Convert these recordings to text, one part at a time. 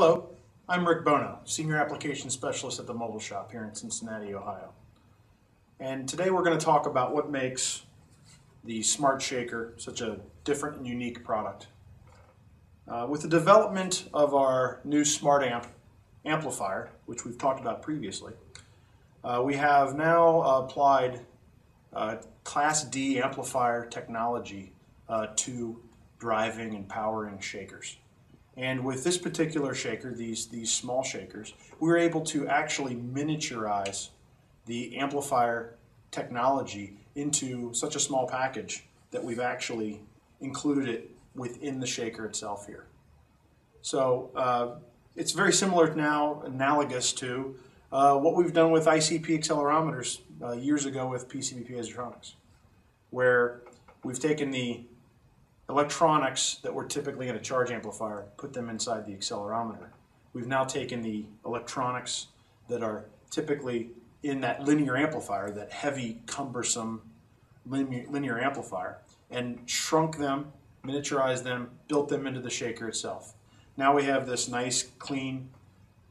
Hello, I'm Rick Bono, Senior Application Specialist at the Modal Shop here in Cincinnati, Ohio. And today we're going to talk about what makes the Smart Shaker such a different and unique product. Uh, with the development of our new Smart Amp amplifier, which we've talked about previously, uh, we have now applied uh, Class D amplifier technology uh, to driving and powering shakers. And with this particular shaker, these, these small shakers, we were able to actually miniaturize the amplifier technology into such a small package that we've actually included it within the shaker itself here. So uh, it's very similar now, analogous to uh, what we've done with ICP accelerometers uh, years ago with PCB Piezotronics, where we've taken the electronics that were typically in a charge amplifier, put them inside the accelerometer. We've now taken the electronics that are typically in that linear amplifier, that heavy, cumbersome linear, amplifier, and shrunk them, miniaturized them, built them into the shaker itself. Now we have this nice, clean,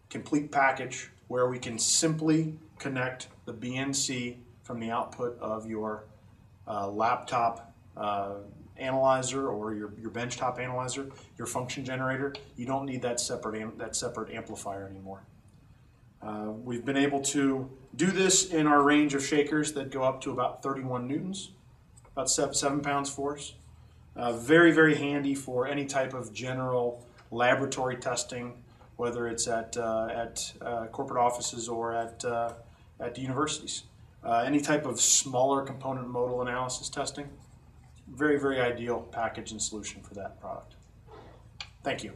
complete package where we can simply connect the BNC from the output of your uh, laptop uh, analyzer or your, your benchtop analyzer, your function generator, you don't need that separate, that separate amplifier anymore. Uh, we've been able to do this in our range of shakers that go up to about 31 newtons, about seven, seven pounds force. Uh, very, very handy for any type of general laboratory testing, whether it's at, uh, at uh, corporate offices or at, uh, at universities. Uh, any type of smaller component modal analysis testing very, very ideal package and solution for that product. Thank you.